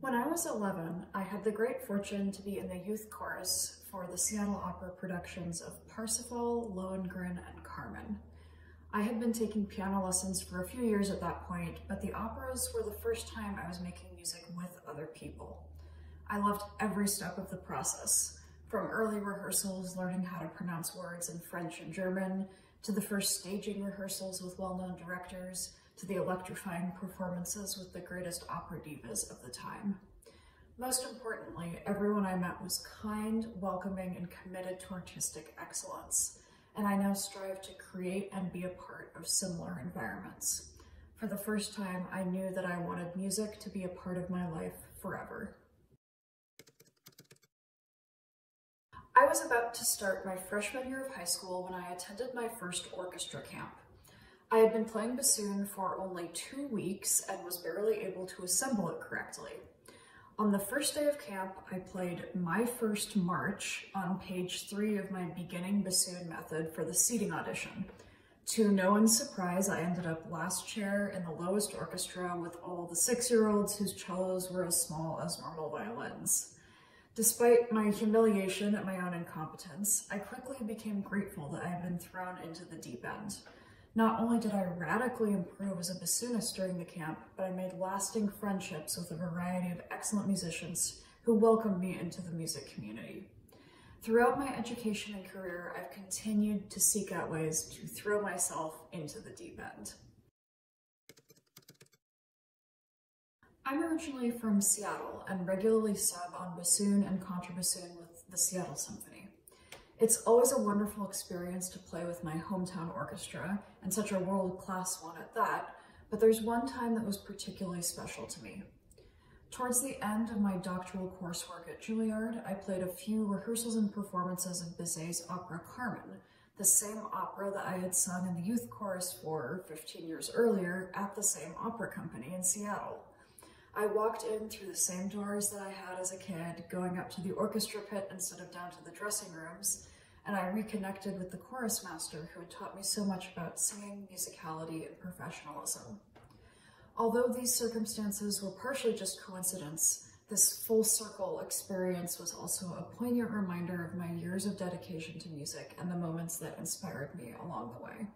When I was 11, I had the great fortune to be in the youth chorus for the Seattle Opera productions of Parsifal, Lohengrin, and Carmen. I had been taking piano lessons for a few years at that point, but the operas were the first time I was making music with other people. I loved every step of the process, from early rehearsals, learning how to pronounce words in French and German, to the first staging rehearsals with well-known directors, to the electrifying performances with the greatest opera divas of the time. Most importantly, everyone I met was kind, welcoming, and committed to artistic excellence, and I now strive to create and be a part of similar environments. For the first time, I knew that I wanted music to be a part of my life forever. I was about to start my freshman year of high school when I attended my first orchestra camp. I had been playing bassoon for only two weeks and was barely able to assemble it correctly. On the first day of camp, I played my first march on page three of my beginning bassoon method for the seating audition. To no one's surprise, I ended up last chair in the lowest orchestra with all the six-year-olds whose cellos were as small as normal violins. Despite my humiliation at my own incompetence, I quickly became grateful that I had been thrown into the deep end. Not only did I radically improve as a bassoonist during the camp, but I made lasting friendships with a variety of excellent musicians who welcomed me into the music community. Throughout my education and career, I've continued to seek out ways to throw myself into the deep end. I'm originally from Seattle and regularly sub on bassoon and contrabassoon with the Seattle Symphony. It's always a wonderful experience to play with my hometown orchestra, and such a world-class one at that, but there's one time that was particularly special to me. Towards the end of my doctoral coursework at Juilliard, I played a few rehearsals and performances of Bizet's opera Carmen, the same opera that I had sung in the youth chorus for 15 years earlier at the same opera company in Seattle. I walked in through the same doors that I had as a kid, going up to the orchestra pit instead of down to the dressing rooms, and I reconnected with the chorus master who had taught me so much about singing, musicality, and professionalism. Although these circumstances were partially just coincidence, this full circle experience was also a poignant reminder of my years of dedication to music and the moments that inspired me along the way.